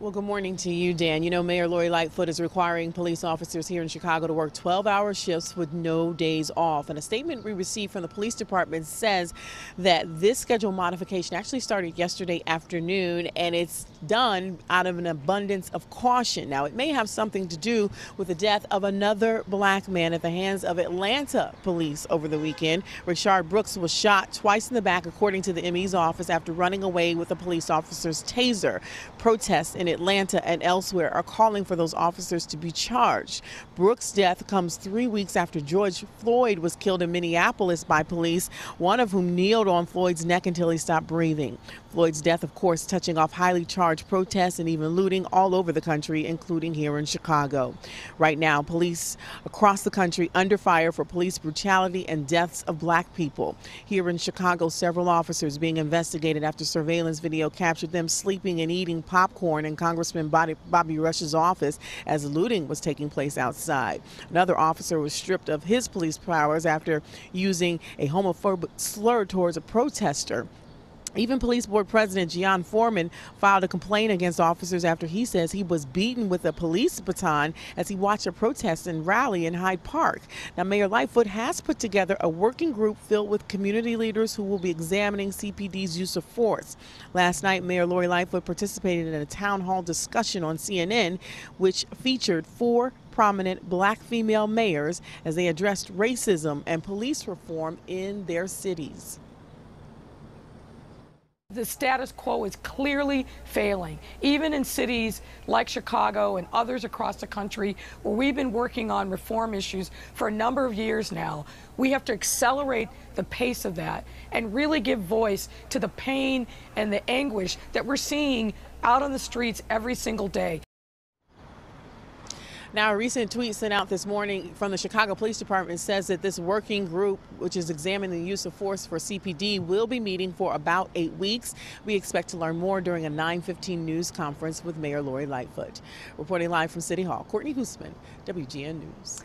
Well, good morning to you, Dan. You know, Mayor Lori Lightfoot is requiring police officers here in Chicago to work 12 hour shifts with no days off. And a statement we received from the police department says that this schedule modification actually started yesterday afternoon and it's done out of an abundance of caution. Now, it may have something to do with the death of another black man at the hands of Atlanta police over the weekend. Rayshard Brooks was shot twice in the back, according to the ME's office, after running away with a police officer's taser. Protests in Atlanta and elsewhere are calling for those officers to be charged. Brooks' death comes three weeks after George Floyd was killed in Minneapolis by police, one of whom kneeled on Floyd's neck until he stopped breathing. Floyd's death, of course, touching off highly charged protests and even looting all over the country, including here in Chicago. Right now, police across the country under fire for police brutality and deaths of black people. Here in Chicago, several officers being investigated after surveillance video captured them sleeping and eating popcorn in Congressman Bobby Rush's office as looting was taking place outside. Another officer was stripped of his police powers after using a homophobic slur towards a protester. Even police board president Ghian Foreman filed a complaint against officers after he says he was beaten with a police baton as he watched a protest and rally in Hyde Park. Now, Mayor Lightfoot has put together a working group filled with community leaders who will be examining CPD's use of force. Last night, Mayor Lori Lightfoot participated in a town hall discussion on CNN, which featured four prominent black female mayors as they addressed racism and police reform in their cities. The status quo is clearly failing, even in cities like Chicago and others across the country where we've been working on reform issues for a number of years now. We have to accelerate the pace of that and really give voice to the pain and the anguish that we're seeing out on the streets every single day. Now, a recent tweet sent out this morning from the Chicago Police Department says that this working group, which is examining the use of force for CPD, will be meeting for about eight weeks. We expect to learn more during a 9:15 news conference with Mayor Lori Lightfoot. Reporting live from City Hall, Courtney Gousman, WGN News.